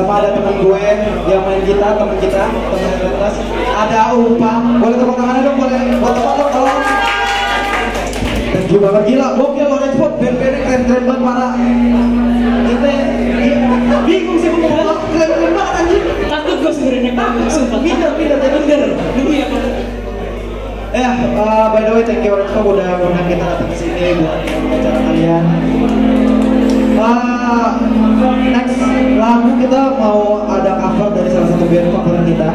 sama ada teman gue yang main gitar, teman kita, teman Redbus. Ada Upang. Boleh tepuk tangannya dong, boleh. Buat tepuk dong, tolong. Dan juga banget gila, gokil Orange Pop, band-band keren-keren banget parah. Kita bingung sih mau ngomong keren-keren banget anjing. Takut gue sebenarnya takut sumpah. Minder, minder, Bener. Dulu ya. Eh, uh, by the way, thank you Pop udah undang kita datang ke sini buat acara kalian. Next lagu kita mau ada cover dari salah satu band favorit kita.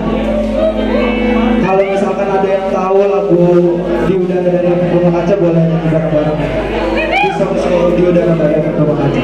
Kalau misalkan ada yang tahu lagu di udara dari rumah kaca boleh nyanyi bareng-bareng. Di di udara dari rumah kaca.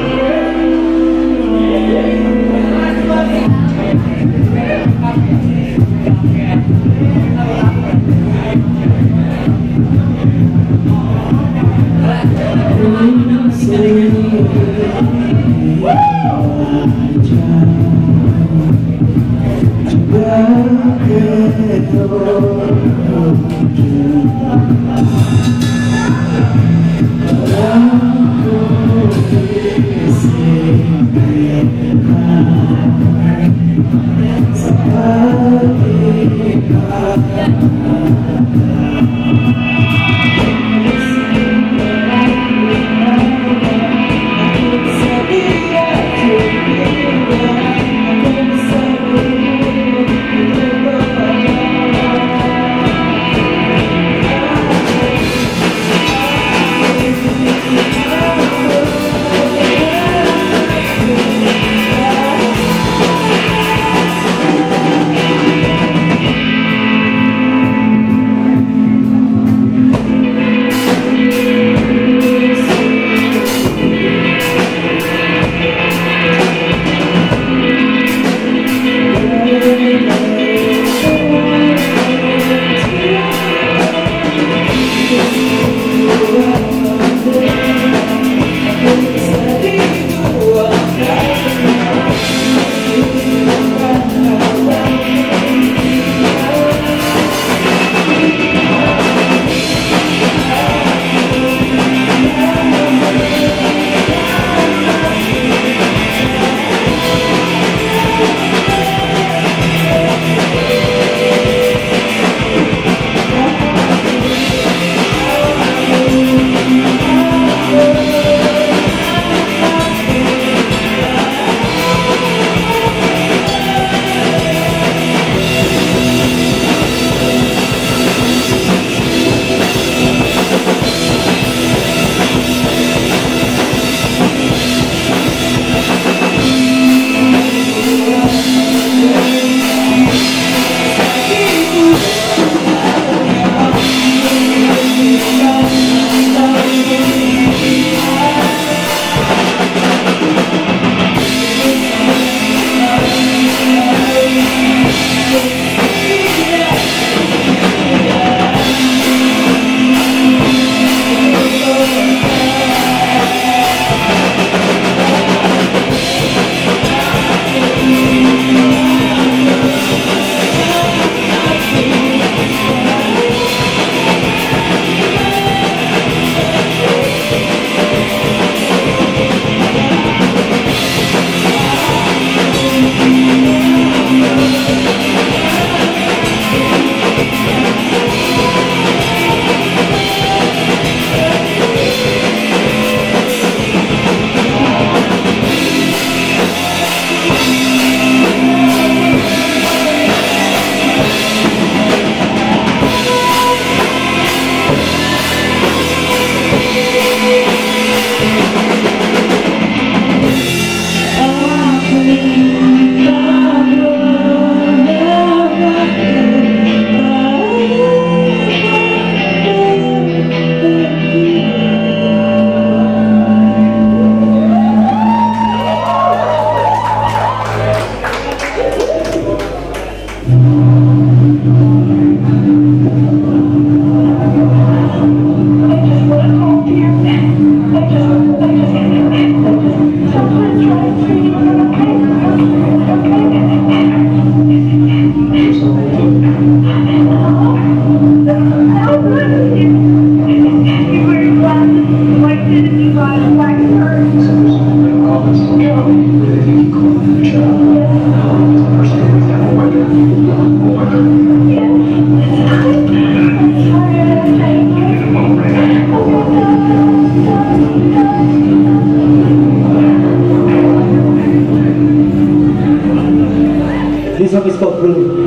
This song is called Blue.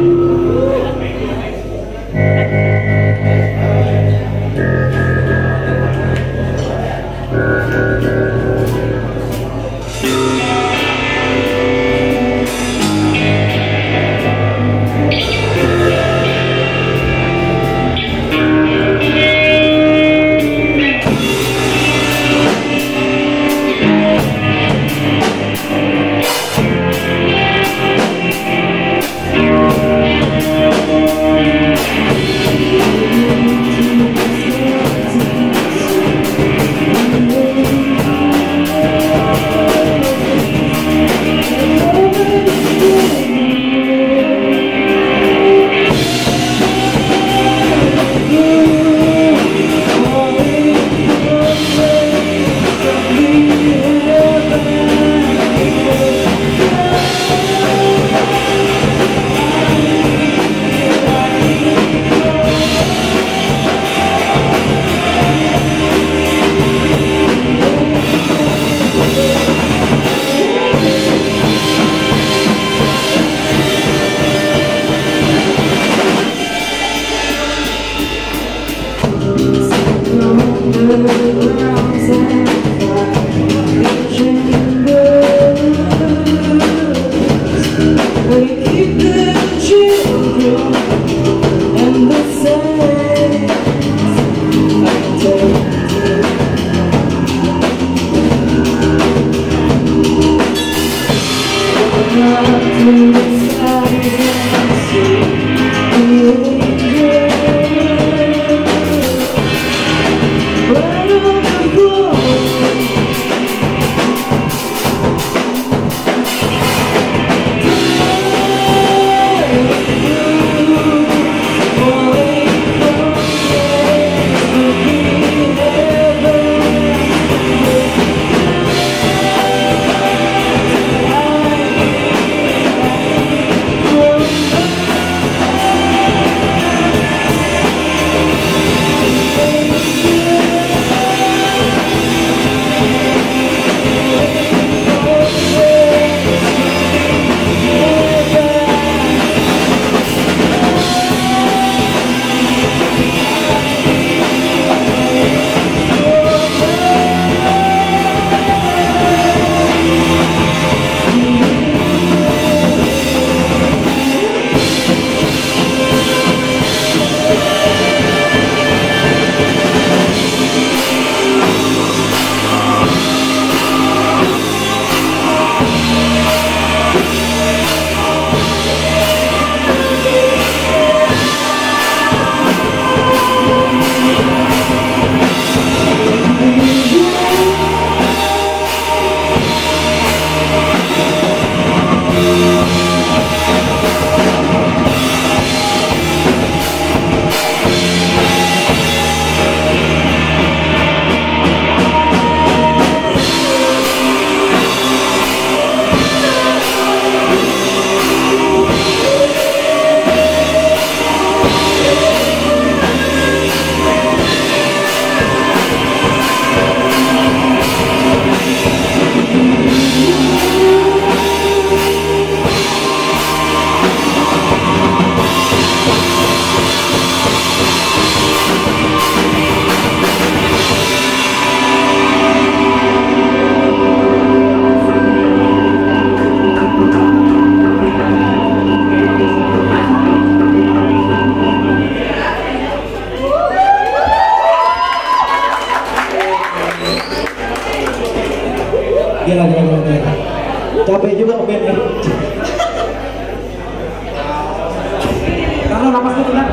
napas gitu kan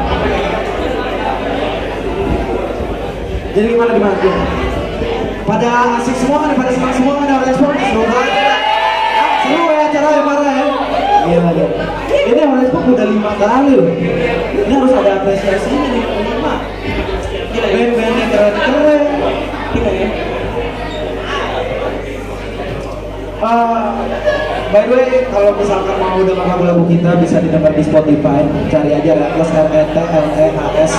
jadi gimana gimana? Ya. pada asik semua kan, pada semua kan, semua ada pada semua semoga ah, seru ya acara yang marah ya. Gila ya ini yang Facebook udah lima kali loh. Ini harus ada apresiasi ini lima. Ben-ben yang keren-keren gila ya. Uh, by the way, kalau misalkan mau dengar lagu-lagu kita bisa didengar di Spotify. Cari aja Reckless R E T L E H S.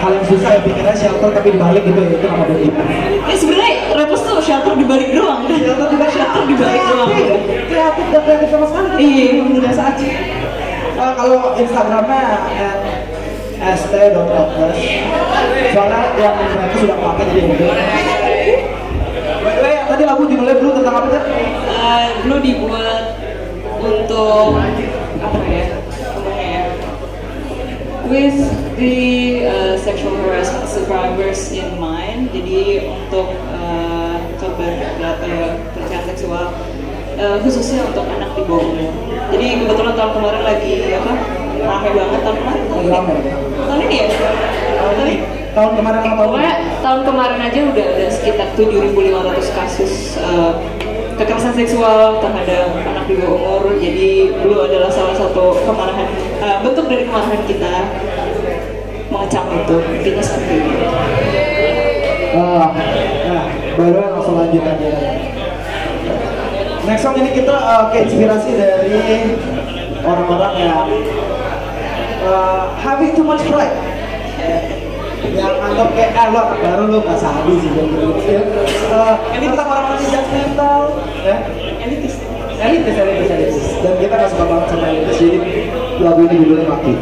Hal yang susah ya pikirnya shelter tapi dibalik gitu ya itu nama band kita. Ya sebenarnya Repos tuh shelter di balik doang. Shelter di balik shelter di balik doang. Kreatif dan kreatif sama sekali. Iya, biasa aja. Uh, kalau Instagramnya at st.reckless soalnya yang mereka sudah pakai jadi udah. By the way, tadi lagu judulnya Blue tentang apa sih? Eh, Blue dibuat untuk apa ya? Ngomongnya ya. With the uh, sexual harassment survivors in mind, jadi untuk uh, korban uh, pelecehan seksual uh, khususnya untuk anak di bawah umur. Jadi kebetulan tahun kemarin lagi apa? Ramai banget tahun kemarin. Lagi rame. Tahun ini ya? Tahun ini. Tahun kemarin sama tahun tahun kemarin aja udah ada sekitar 7.500 kasus uh, kekerasan seksual terhadap anak di bawah umur. Jadi dulu adalah salah satu kemarahan uh, bentuk dari kemarahan kita mengecam itu. Intinya seperti itu. Ah, nah, baru langsung lanjut aja. Next song ini kita uh, keinspirasi dari orang-orang yang uh, having too much pride. Yang anggap kayak ah lo baru lo gak sabi sih gitu. Ya. Uh, tentang orang-orang yang judgmental, ya. Elitis. Elitis, elitis, elitis. Dan kita gak suka banget sama elitis. Jadi lagu ini judulnya mati.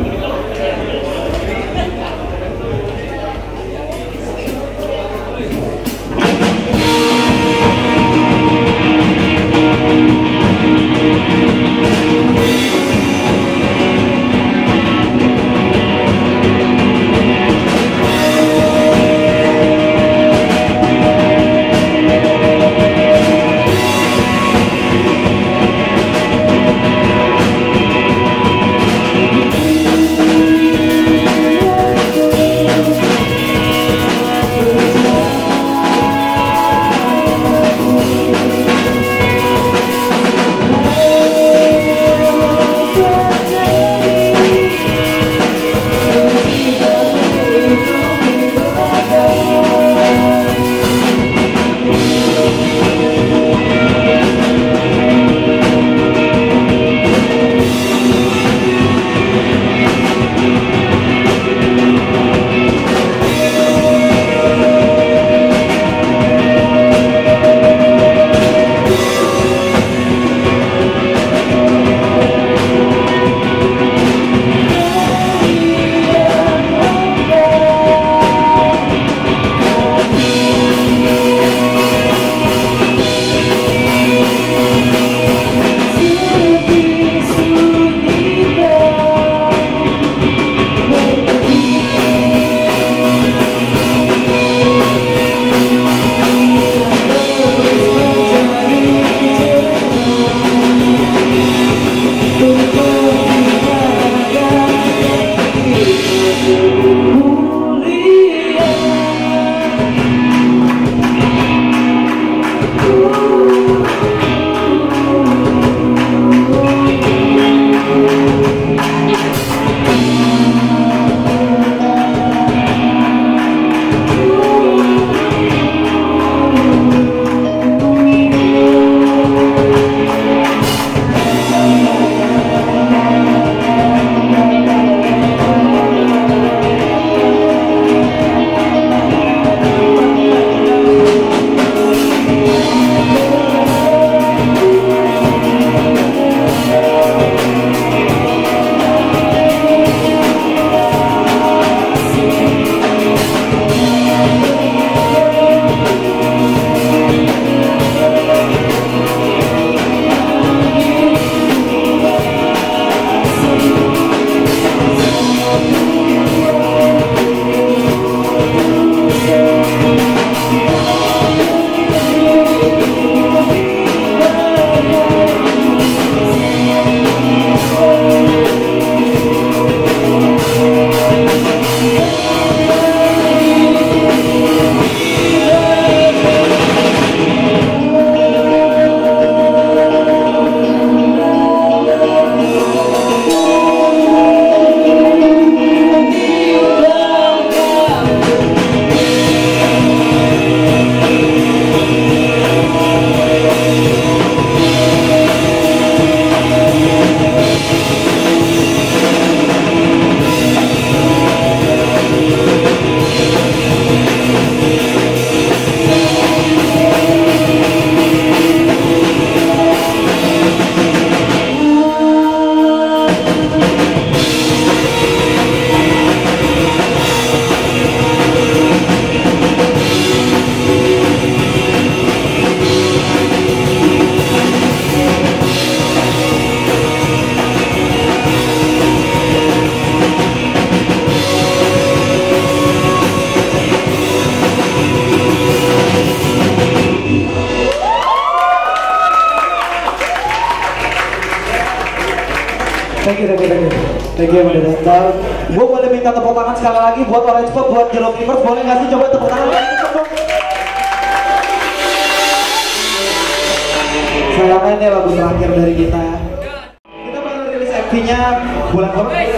Gue boleh minta tepuk tangan sekali lagi buat Orange Pop, buat Jerome Rivers. Boleh nggak sih coba tepuk tangan? Sayangnya ini lagu terakhir dari kita. Kita baru rilis MV-nya bulan kemarin.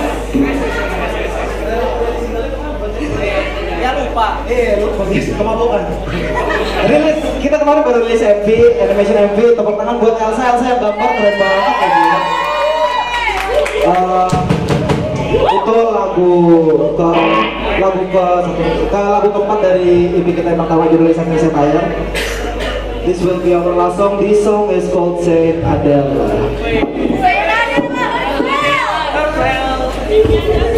Ya lupa. Eh, lu bagus, kemabungan. rilis, kita kemarin baru rilis MV, animation MV, tepuk tangan buat Elsa, Elsa yang gambar keren banget ya itu lagu ke lagu ke ke lagu keempat dari EP kita yang pertama judulnya Saking Satire. This will be our last song. This song is called Saint Adele. Farewell.